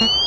you